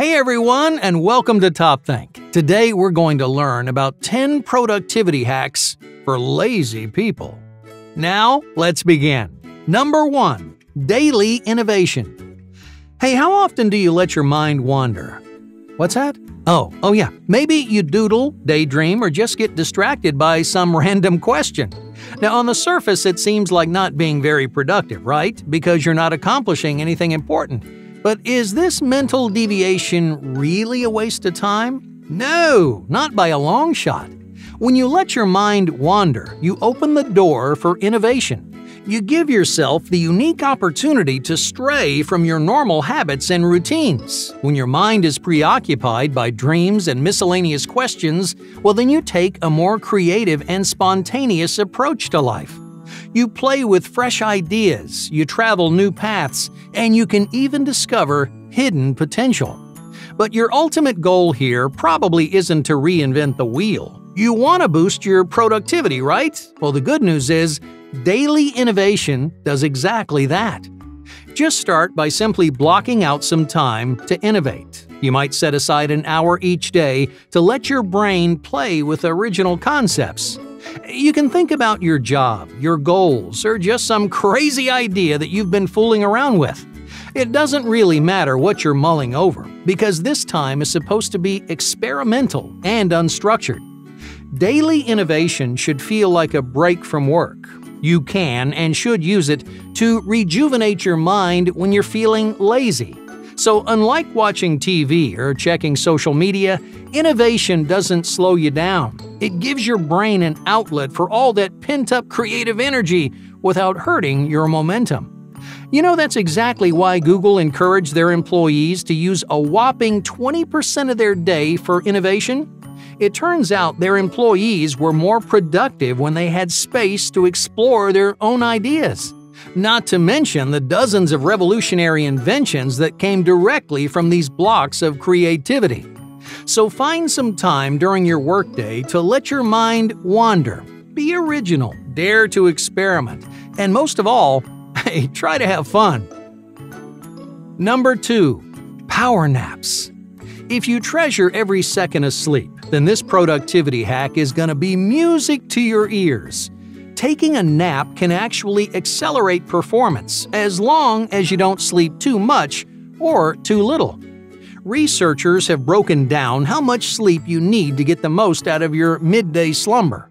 Hey everyone, and welcome to Top Think. Today we're going to learn about 10 productivity hacks for lazy people. Now, let's begin. Number 1 Daily Innovation. Hey, how often do you let your mind wander? What's that? Oh, oh yeah. Maybe you doodle, daydream, or just get distracted by some random question. Now, on the surface, it seems like not being very productive, right? Because you're not accomplishing anything important. But is this mental deviation really a waste of time? No, not by a long shot. When you let your mind wander, you open the door for innovation. You give yourself the unique opportunity to stray from your normal habits and routines. When your mind is preoccupied by dreams and miscellaneous questions, well, then you take a more creative and spontaneous approach to life. You play with fresh ideas, you travel new paths, and you can even discover hidden potential. But your ultimate goal here probably isn't to reinvent the wheel. You want to boost your productivity, right? Well, the good news is, daily innovation does exactly that. Just start by simply blocking out some time to innovate. You might set aside an hour each day to let your brain play with original concepts. You can think about your job, your goals, or just some crazy idea that you've been fooling around with. It doesn't really matter what you're mulling over, because this time is supposed to be experimental and unstructured. Daily innovation should feel like a break from work. You can and should use it to rejuvenate your mind when you're feeling lazy. So, unlike watching TV or checking social media, innovation doesn't slow you down. It gives your brain an outlet for all that pent up creative energy without hurting your momentum. You know, that's exactly why Google encouraged their employees to use a whopping 20% of their day for innovation. It turns out their employees were more productive when they had space to explore their own ideas. Not to mention the dozens of revolutionary inventions that came directly from these blocks of creativity. So find some time during your workday to let your mind wander. Be original, dare to experiment, and most of all, hey, try to have fun. Number 2. Power naps. If you treasure every second of sleep, then this productivity hack is going to be music to your ears. Taking a nap can actually accelerate performance as long as you don't sleep too much or too little. Researchers have broken down how much sleep you need to get the most out of your midday slumber.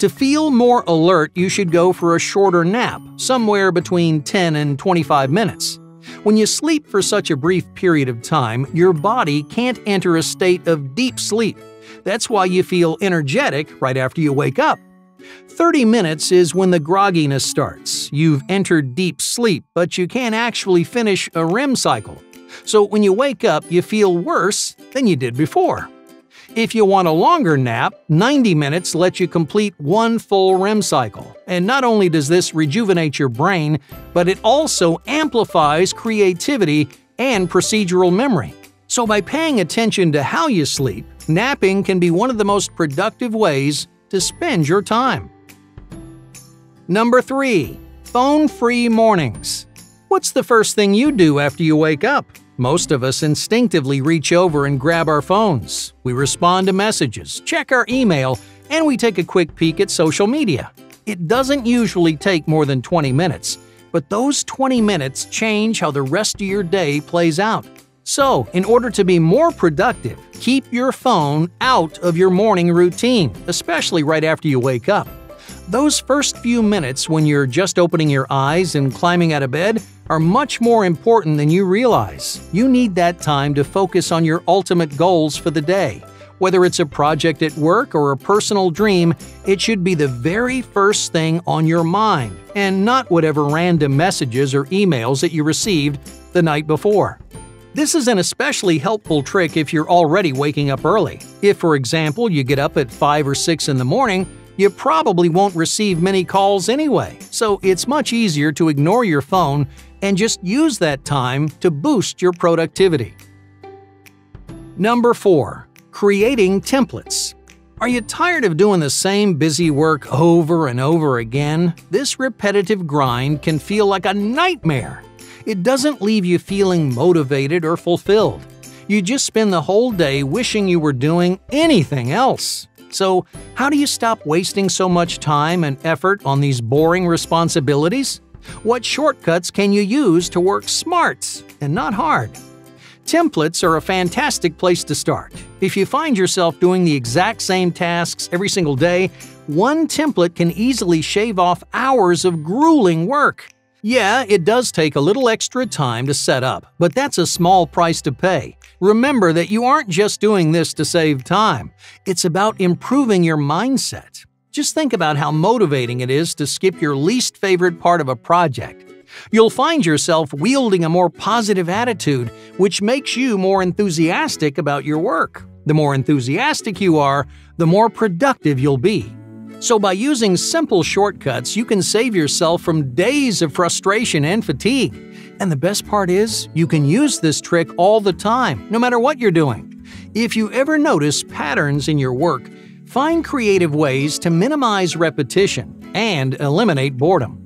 To feel more alert, you should go for a shorter nap, somewhere between 10 and 25 minutes. When you sleep for such a brief period of time, your body can't enter a state of deep sleep. That's why you feel energetic right after you wake up. 30 minutes is when the grogginess starts. You've entered deep sleep, but you can't actually finish a REM cycle. So when you wake up, you feel worse than you did before. If you want a longer nap, 90 minutes lets you complete one full REM cycle. And not only does this rejuvenate your brain, but it also amplifies creativity and procedural memory. So by paying attention to how you sleep, napping can be one of the most productive ways to spend your time. Number 3. Phone free mornings. What's the first thing you do after you wake up? Most of us instinctively reach over and grab our phones. We respond to messages, check our email, and we take a quick peek at social media. It doesn't usually take more than 20 minutes, but those 20 minutes change how the rest of your day plays out. So, in order to be more productive, keep your phone out of your morning routine, especially right after you wake up. Those first few minutes when you're just opening your eyes and climbing out of bed are much more important than you realize. You need that time to focus on your ultimate goals for the day. Whether it's a project at work or a personal dream, it should be the very first thing on your mind, and not whatever random messages or emails that you received the night before. This is an especially helpful trick if you're already waking up early. If, for example, you get up at 5 or 6 in the morning, you probably won't receive many calls anyway, so it's much easier to ignore your phone and just use that time to boost your productivity. Number 4. Creating templates. Are you tired of doing the same busy work over and over again? This repetitive grind can feel like a nightmare. It doesn't leave you feeling motivated or fulfilled. You just spend the whole day wishing you were doing anything else. So, how do you stop wasting so much time and effort on these boring responsibilities? What shortcuts can you use to work smart and not hard? Templates are a fantastic place to start. If you find yourself doing the exact same tasks every single day, one template can easily shave off hours of grueling work. Yeah, it does take a little extra time to set up, but that's a small price to pay. Remember that you aren't just doing this to save time, it's about improving your mindset. Just think about how motivating it is to skip your least favorite part of a project You'll find yourself wielding a more positive attitude, which makes you more enthusiastic about your work. The more enthusiastic you are, the more productive you'll be. So, by using simple shortcuts, you can save yourself from days of frustration and fatigue. And the best part is, you can use this trick all the time, no matter what you're doing. If you ever notice patterns in your work, find creative ways to minimize repetition and eliminate boredom.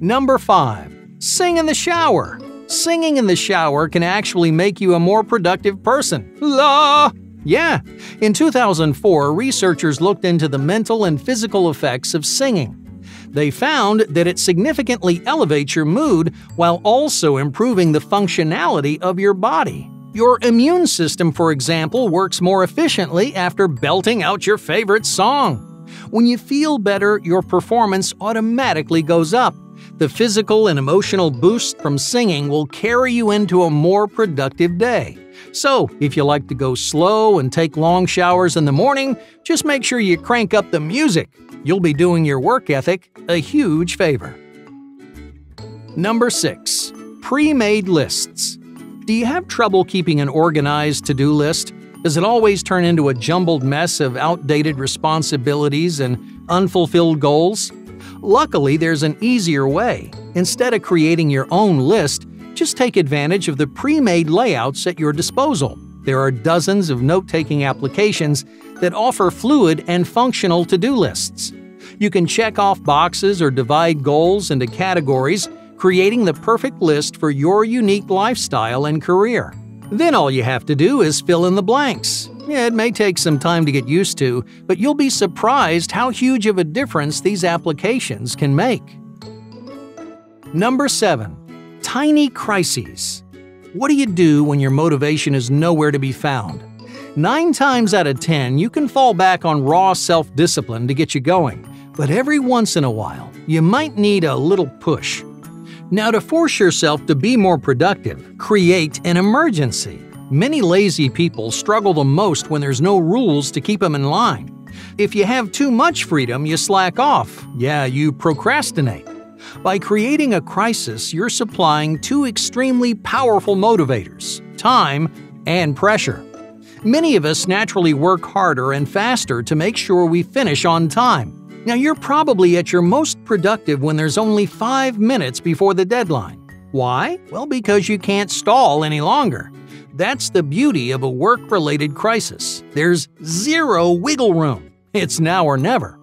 Number 5. Sing in the shower. Singing in the shower can actually make you a more productive person. La! Yeah. In 2004, researchers looked into the mental and physical effects of singing. They found that it significantly elevates your mood while also improving the functionality of your body. Your immune system, for example, works more efficiently after belting out your favorite song. When you feel better, your performance automatically goes up. The physical and emotional boost from singing will carry you into a more productive day. So, if you like to go slow and take long showers in the morning, just make sure you crank up the music. You'll be doing your work ethic a huge favor. Number 6. Pre made lists. Do you have trouble keeping an organized to do list? Does it always turn into a jumbled mess of outdated responsibilities and unfulfilled goals? Luckily, there's an easier way. Instead of creating your own list, just take advantage of the pre made layouts at your disposal. There are dozens of note taking applications that offer fluid and functional to do lists. You can check off boxes or divide goals into categories, creating the perfect list for your unique lifestyle and career. Then all you have to do is fill in the blanks. Yeah, it may take some time to get used to, but you'll be surprised how huge of a difference these applications can make. Number 7. Tiny Crises What do you do when your motivation is nowhere to be found? Nine times out of ten, you can fall back on raw self discipline to get you going, but every once in a while, you might need a little push. Now, to force yourself to be more productive, create an emergency. Many lazy people struggle the most when there's no rules to keep them in line. If you have too much freedom, you slack off. Yeah, you procrastinate. By creating a crisis, you're supplying two extremely powerful motivators time and pressure. Many of us naturally work harder and faster to make sure we finish on time. Now, you're probably at your most productive when there's only five minutes before the deadline. Why? Well, because you can't stall any longer. That's the beauty of a work related crisis. There's zero wiggle room. It's now or never.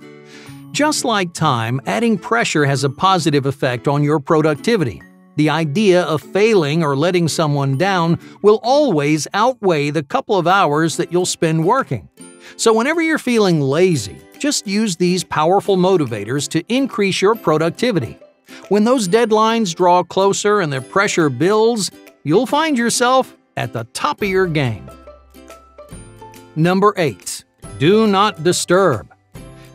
Just like time, adding pressure has a positive effect on your productivity. The idea of failing or letting someone down will always outweigh the couple of hours that you'll spend working. So, whenever you're feeling lazy, just use these powerful motivators to increase your productivity. When those deadlines draw closer and the pressure builds, you'll find yourself at the top of your game. Number 8. Do not disturb.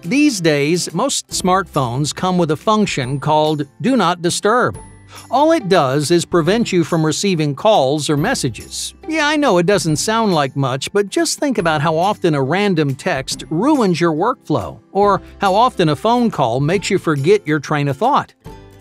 These days, most smartphones come with a function called Do Not Disturb. All it does is prevent you from receiving calls or messages. Yeah, I know it doesn't sound like much, but just think about how often a random text ruins your workflow, or how often a phone call makes you forget your train of thought.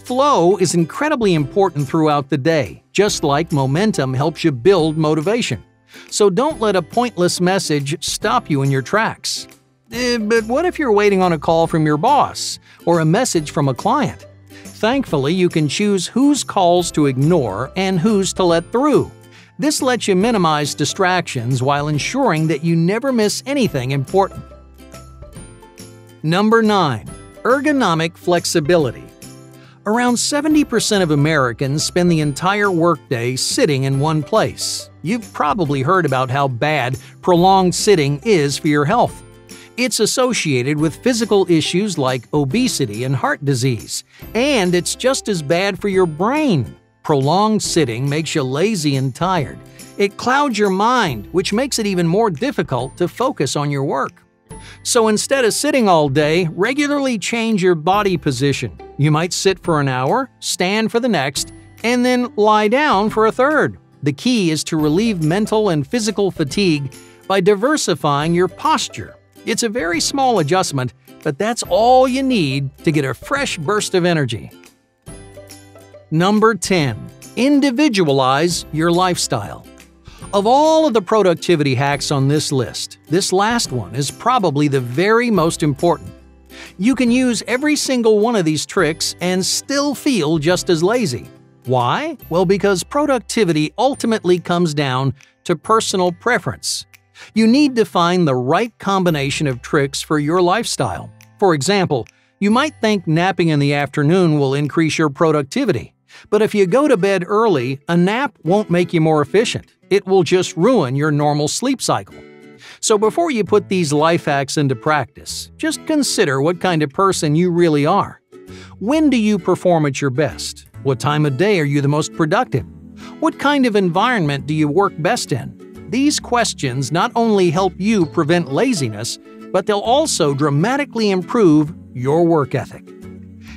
Flow is incredibly important throughout the day, just like momentum helps you build motivation. So don't let a pointless message stop you in your tracks. Eh, but what if you're waiting on a call from your boss or a message from a client? Thankfully, you can choose whose calls to ignore and whose to let through. This lets you minimize distractions while ensuring that you never miss anything important. Number 9. Ergonomic Flexibility Around 70% of Americans spend the entire workday sitting in one place. You've probably heard about how bad prolonged sitting is for your health. It's associated with physical issues like obesity and heart disease, and it's just as bad for your brain. Prolonged sitting makes you lazy and tired. It clouds your mind, which makes it even more difficult to focus on your work. So instead of sitting all day, regularly change your body position. You might sit for an hour, stand for the next, and then lie down for a third. The key is to relieve mental and physical fatigue by diversifying your posture. It's a very small adjustment, but that's all you need to get a fresh burst of energy. Number 10. Individualize your lifestyle. Of all of the productivity hacks on this list, this last one is probably the very most important. You can use every single one of these tricks and still feel just as lazy. Why? Well, because productivity ultimately comes down to personal preference. You need to find the right combination of tricks for your lifestyle. For example, you might think napping in the afternoon will increase your productivity. But if you go to bed early, a nap won't make you more efficient. It will just ruin your normal sleep cycle. So before you put these life hacks into practice, just consider what kind of person you really are. When do you perform at your best? What time of day are you the most productive? What kind of environment do you work best in? These questions not only help you prevent laziness, but they'll also dramatically improve your work ethic.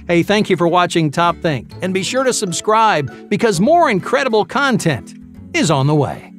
Hey, thank you for watching Top Think, and be sure to subscribe because more incredible content is on the way.